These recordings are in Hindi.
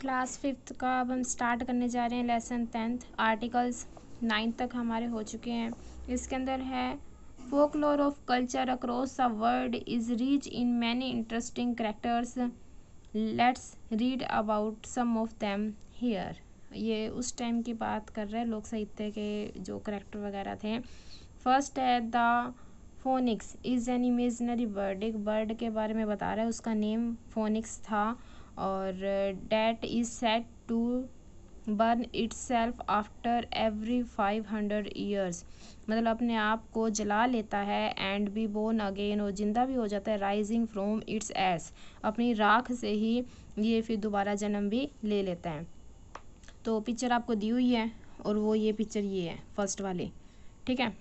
क्लास फिफ्थ का अब हम स्टार्ट करने जा रहे हैं लेसन टेंथ। आर्टिकल्स नाइन्थ तक हमारे हो चुके हैं। इसके अंदर है folklore of culture across the world is rich in many interesting characters let's read about some of them here ये उस टाइम की बात कर रहे हैं लोक साहित्य के जो करेक्टर वगैरह थे। फ़र्स्ट है the phoenix is an imaginary bird एक बर्ड के बारे में बता रहा है, उसका नेम फोनिक्स था। और that is set to burn itself after every five hundred years मतलब अपने आप को जला लेता है एंड बी बोर्न अगेन और ज़िंदा भी हो जाता है राइजिंग फ्रॉम इट्स एस। अपनी राख से ही ये फिर दोबारा जन्म भी ले लेता है। तो पिक्चर आपको दी हुई है और वो ये पिक्चर ये है, फ़र्स्ट वाली। ठीक है?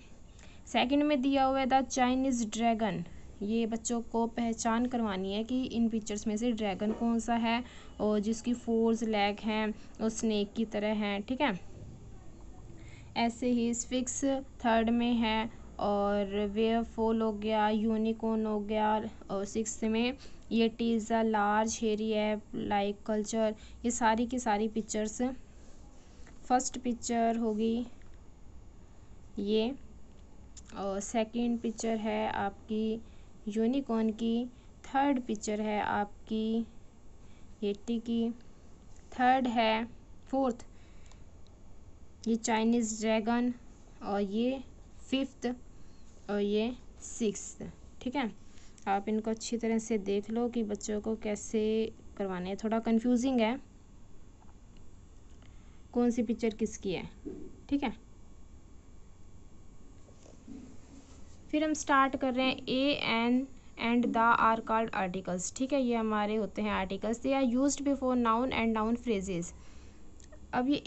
सेकंड में दिया हुआ है द चाइनीज़ ड्रैगन। ये बच्चों को पहचान करवानी है कि इन पिक्चर्स में से ड्रैगन कौन सा है और जिसकी फोर्स लेग हैं और स्नेक की तरह हैं, ठीक है? ऐसे ही स्फिक्स थर्ड में है और फॉल हो गया यूनिकॉर्न हो गया और सिक्स में ये टीज़ लार्ज हेरी है लाइक कल्चर ये सारी की सारी पिक्चर्स फ़र्स्ट पिक्चर होगी ये और सेकंड पिक्चर है आपकी यूनिकॉर्न की थर्ड पिक्चर है आपकी एट्टी की थर्ड है, फोर्थ। ये चाइनीज़ ड्रैगन और ये फिफ्थ और ये सिक्स ठीक है? आप इनको अच्छी तरह से देख लो कि बच्चों को कैसे करवाने हैं। थोड़ा कंफ्यूजिंग है, कौन सी पिक्चर किसकी है, ठीक है? फिर हम स्टार्ट कर रहे हैं a an and the are called articles ठीक है, ये हमारे होते हैं articles they are used before noun and noun phrases अब ये